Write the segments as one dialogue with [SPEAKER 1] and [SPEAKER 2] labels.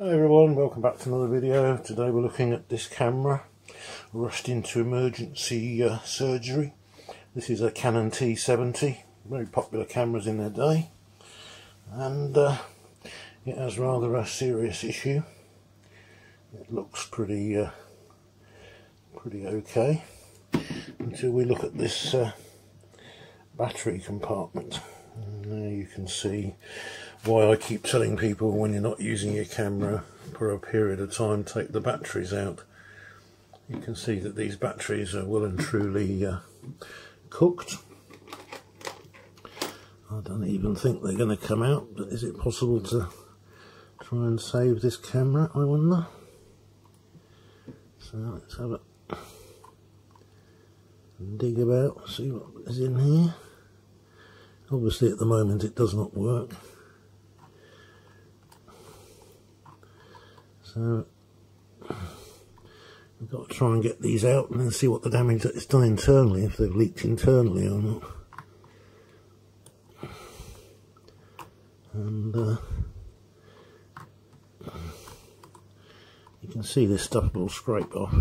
[SPEAKER 1] Hi everyone, welcome back to another video. Today we're looking at this camera, rushed into emergency uh, surgery. This is a Canon T70, very popular cameras in their day. And uh, it has rather a serious issue. It looks pretty, uh, pretty okay until we look at this uh, battery compartment. And there you can see why I keep telling people when you're not using your camera for a period of time, take the batteries out. You can see that these batteries are well and truly uh, cooked. I don't even think they're going to come out, but is it possible to try and save this camera, I wonder? So let's have a dig about, see what is in here. Obviously at the moment it does not work. So we've got to try and get these out and then see what the damage that it's done internally, if they've leaked internally or not. And uh, you can see this stuff will scrape off.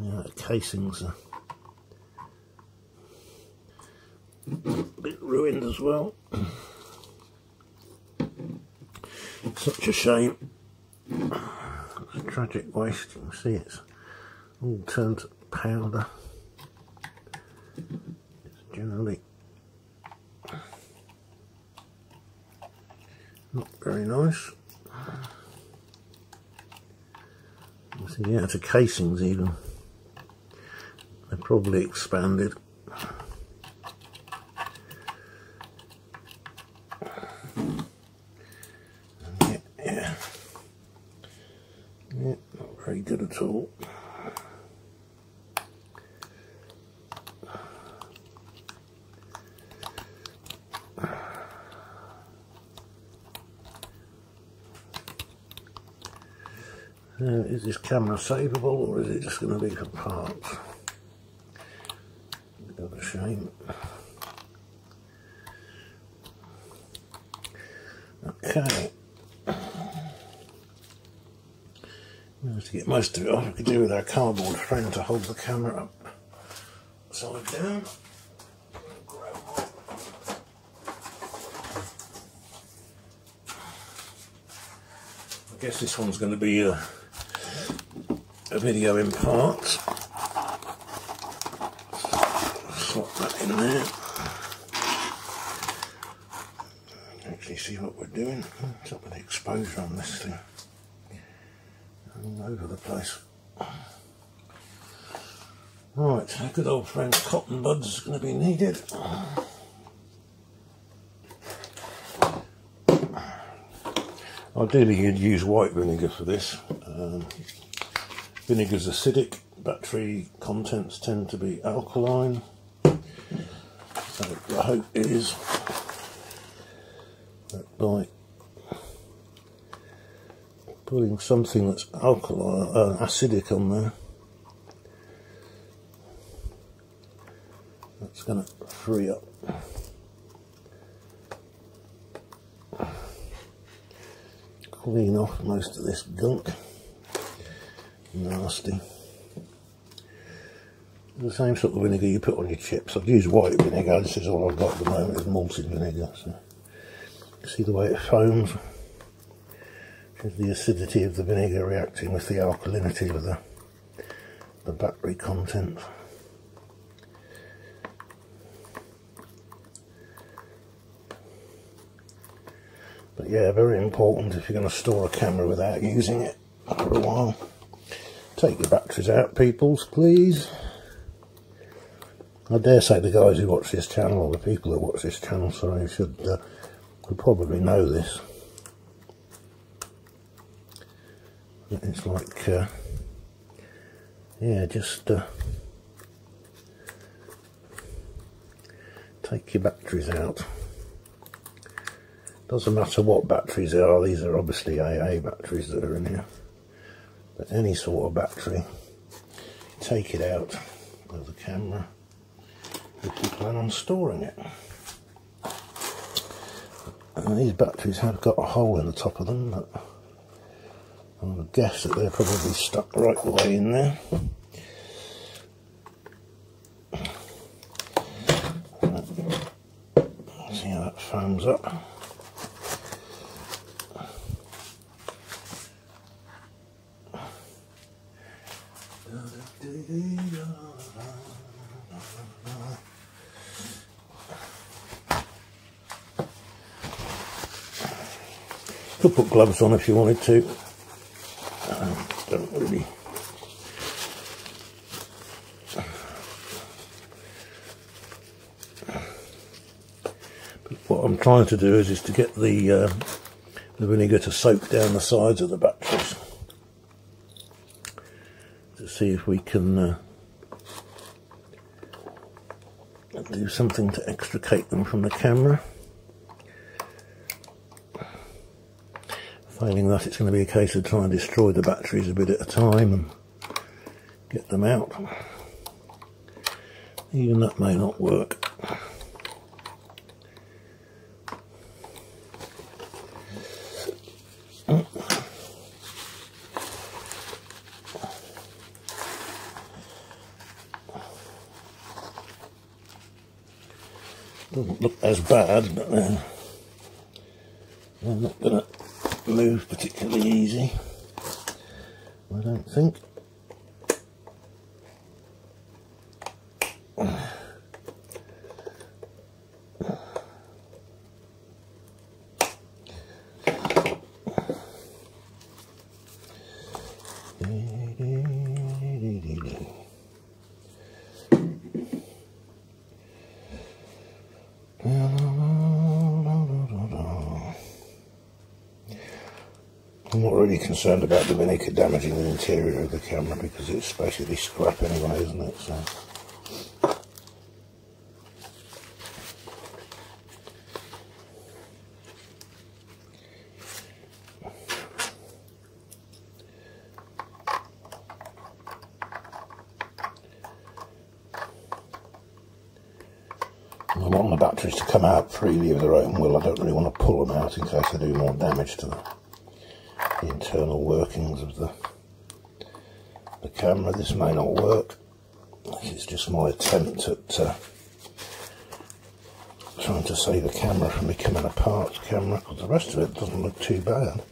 [SPEAKER 1] The casings are a bit ruined as well. Such a shame. It's a tragic waste. You can see it's all turned to powder. It's generally not very nice. See the outer casings even. They're probably expanded. very good at all. Now, uh, is this camera savable or is it just going to be for parts? Bit of a shame. Okay. To get most of it off, we could do with our cardboard frame to hold the camera up side down. I guess this one's going to be a, a video in parts. Slot that in there. Actually see what we're doing. What's up the exposure on this thing? All over the place. Right, our good old friend cotton buds is going to be needed. Ideally you'd use white vinegar for this. Um, vinegar's acidic, battery contents tend to be alkaline. So the hope is that by putting something that's alkaline, uh, acidic on there. That's going to free up. Clean off most of this gunk. Nasty. The same sort of vinegar you put on your chips. I've used white vinegar, this is all I've got at the moment, is malted vinegar. So see the way it foams is the acidity of the vinegar reacting with the alkalinity of the, the battery content. But yeah, very important if you're going to store a camera without using it for a while. Take your batteries out, peoples, please. I dare say the guys who watch this channel, or the people that watch this channel, sorry, should, uh, probably know this. It's like uh, yeah just uh, take your batteries out. Doesn't matter what batteries they are these are obviously AA batteries that are in here. But any sort of battery take it out of the camera if you plan on storing it. And these batteries have got a hole in the top of them, I would guess that they're probably stuck right the way in there. See how that foams up. Could put gloves on if you wanted to. Um, don't really. But what I'm trying to do is, is to get the, uh, the vinegar to soak down the sides of the batteries. To see if we can uh, do something to extricate them from the camera. Failing that, it's going to be a case of trying to destroy the batteries a bit at a time and get them out. Even that may not work. Doesn't look as bad, but uh, then they're not going to move particularly easy. I don't think. I'm not really concerned about the vinegar damaging the interior of the camera because it's basically scrap anyway, isn't it? So. I want the batteries to come out freely of their own will. I don't really want to pull them out in case they do more damage to them the internal workings of the, the camera. This may not work. Is just my attempt at uh, trying to save the camera from becoming a parts camera because the rest of it doesn't look too bad.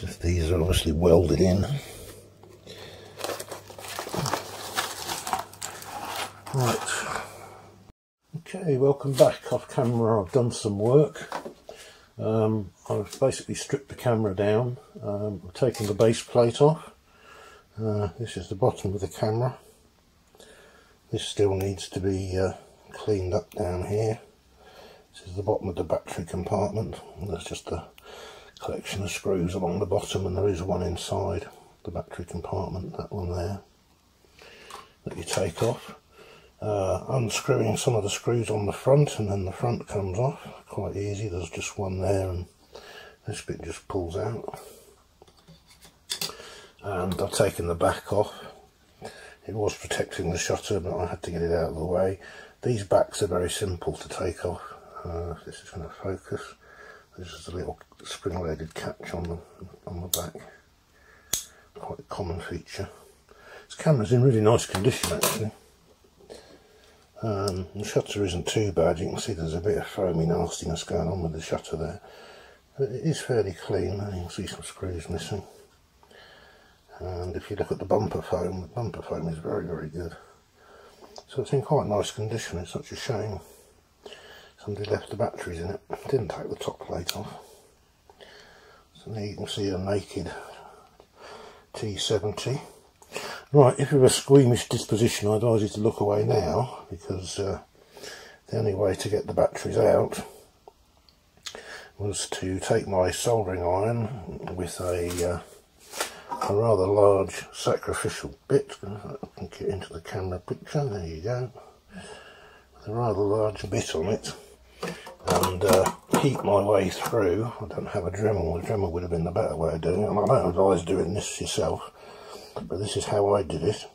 [SPEAKER 1] Just these are obviously welded in. Right. Okay, welcome back off camera. I've done some work. Um, I've basically stripped the camera down. Um, I've taken the base plate off. Uh, this is the bottom of the camera. This still needs to be uh, cleaned up down here. This is the bottom of the battery compartment. There's just a collection of screws along the bottom and there is one inside the battery compartment, that one there, that you take off uh, unscrewing some of the screws on the front and then the front comes off. Quite easy. There's just one there and this bit just pulls out. And I've taken the back off. It was protecting the shutter but I had to get it out of the way. These backs are very simple to take off. Uh, this is going to focus. This is a little spring-loaded catch on the on the back. Quite a common feature. This camera's in really nice condition actually um, the shutter isn't too bad, you can see there's a bit of foamy nastiness going on with the shutter there. But it is fairly clean, you can see some screws missing. And if you look at the bumper foam, the bumper foam is very, very good. So it's in quite nice condition, it's such a shame. Somebody left the batteries in it, didn't take the top plate off. So there you can see a naked T70 Right, if you're a squeamish disposition, I advise you to look away now because uh, the only way to get the batteries out was to take my soldering iron with a, uh, a rather large sacrificial bit. I can get into the camera picture, there you go. With a rather large bit on it and uh, heat my way through. I don't have a Dremel, a Dremel would have been the better way of doing it, and I don't advise doing this yourself but this is how I did it.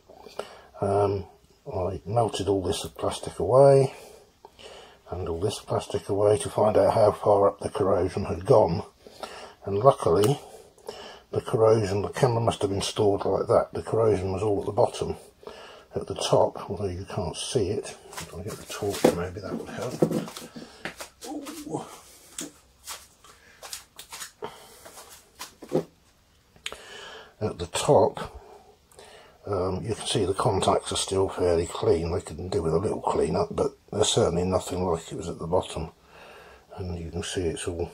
[SPEAKER 1] Um, I melted all this plastic away, and all this plastic away to find out how far up the corrosion had gone. And luckily, the corrosion, the camera must have been stored like that. The corrosion was all at the bottom. At the top, although you can't see it, if I get the torch maybe that would help. Ooh. At the top, um, you can see the contacts are still fairly clean. They can do with a little clean up, but they're certainly nothing like it was at the bottom. And you can see it's all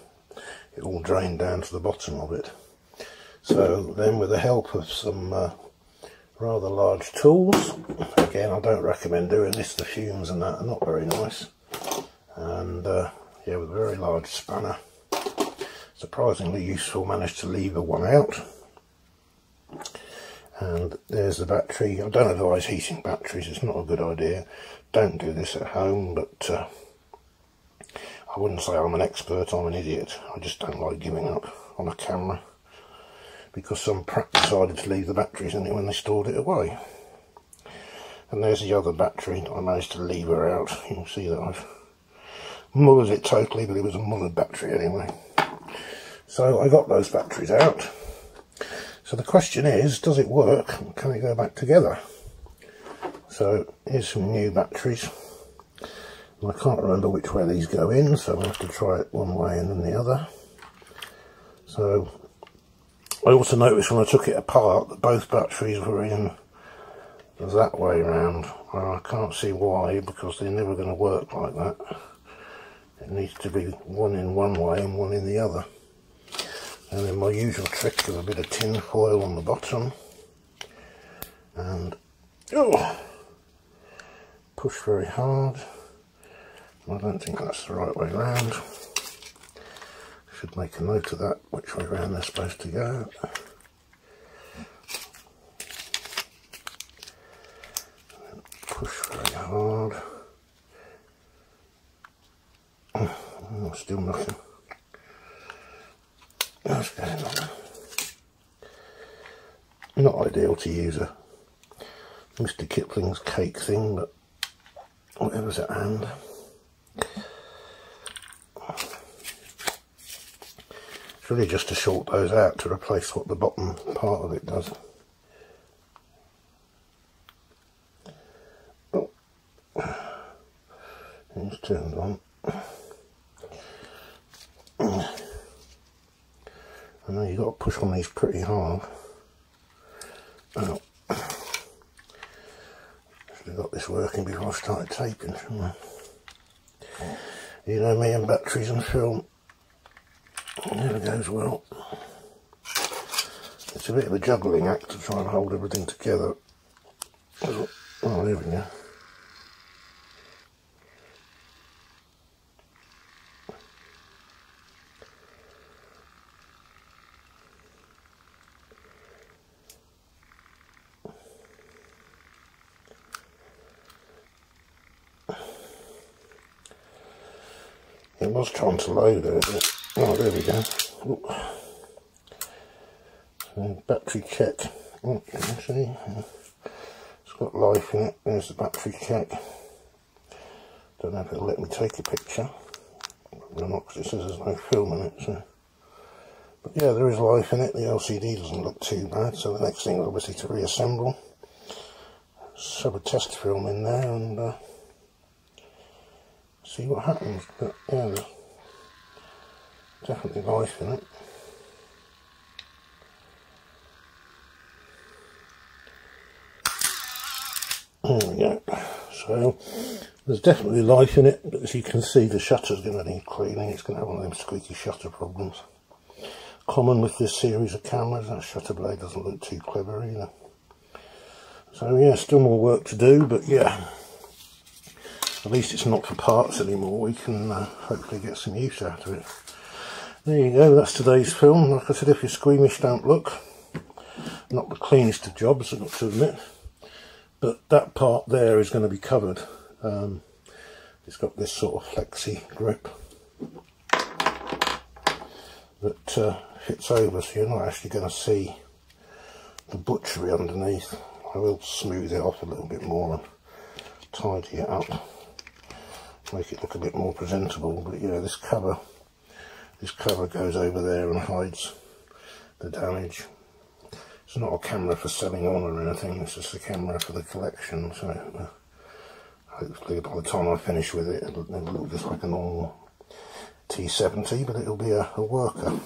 [SPEAKER 1] it all drained down to the bottom of it. So then with the help of some uh, rather large tools, again I don't recommend doing this, the fumes and that are not very nice. And uh, yeah, with a very large spanner, surprisingly useful, managed to lever one out and there's the battery. I don't advise heating batteries, it's not a good idea. Don't do this at home, but uh, I wouldn't say I'm an expert, I'm an idiot. I just don't like giving up on a camera because some prat decided to leave the batteries in it when they stored it away. And there's the other battery I managed to lever out. You can see that I've mullered it totally, but it was a mullered battery anyway. So I got those batteries out. So the question is, does it work? Can it go back together? So here's some new batteries. And I can't remember which way these go in, so I'll have to try it one way and then the other. So I also noticed when I took it apart that both batteries were in that way round. Well, I can't see why, because they're never going to work like that. It needs to be one in one way and one in the other and then my usual trick of a bit of tin foil on the bottom. And oh, push very hard. I don't think that's the right way round. Should make a note of that which way round they're supposed to go. Push very hard. Oh, still nothing that's going on. Not ideal to use a Mr. Kipling's cake thing, but whatever's at hand. It's really just to short those out to replace what the bottom part of it does. Oh. It's turned on. I know you've got to push on these pretty hard. Oh. Should have got this working before I started taping, shouldn't I? You know me and batteries and film. It never goes well. It's a bit of a juggling act to try and hold everything together. Oh, there we go. It was trying to load it. Oh, there we go. Battery check. Oh, see, it's got life in it. There's the battery check. Don't know if it'll let me take a picture. Probably not because it says there's no film in it. So. But yeah, there is life in it. The LCD doesn't look too bad. So the next thing is obviously to reassemble. Shove a test film in there and uh, see what happens. But yeah, definitely life in it. There we go. So there's definitely life in it, but as you can see the shutter's going to need cleaning. It's going to have one of them squeaky shutter problems. Common with this series of cameras, that shutter blade doesn't look too clever either. So yeah, still more work to do, but yeah, at least it's not for parts anymore. We can uh, hopefully get some use out of it. There you go, that's today's film. Like I said, if you're squeamish, don't look. Not the cleanest of jobs, I've got to admit. But that part there is going to be covered. Um, it's got this sort of flexi grip that uh, fits over, so you're not actually going to see the butchery underneath. I will smooth it off a little bit more and tidy it up make it look a bit more presentable but yeah this cover this cover goes over there and hides the damage. It's not a camera for selling on or anything it's just a camera for the collection so uh, hopefully by the time I finish with it it'll, it'll look just like a normal T70 but it'll be a, a worker.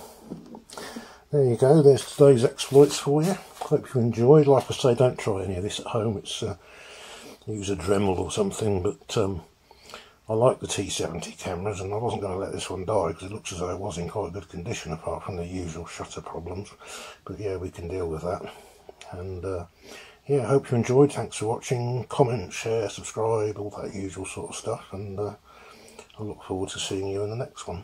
[SPEAKER 1] There you go there's today's exploits for you. Hope you enjoyed. Like I say don't try any of this at home it's uh, use a Dremel or something but um, I like the T70 cameras and I wasn't going to let this one die because it looks as though it was in quite good condition apart from the usual shutter problems. But yeah we can deal with that. And uh, yeah I hope you enjoyed. Thanks for watching. Comment share subscribe all that usual sort of stuff. And uh, I look forward to seeing you in the next one